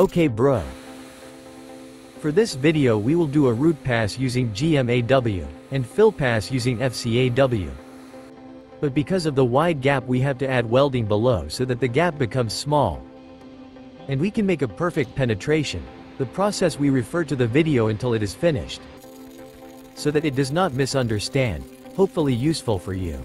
Okay bro. For this video we will do a root pass using GMAW, and fill pass using FCAW. But because of the wide gap we have to add welding below so that the gap becomes small. And we can make a perfect penetration, the process we refer to the video until it is finished. So that it does not misunderstand, hopefully useful for you.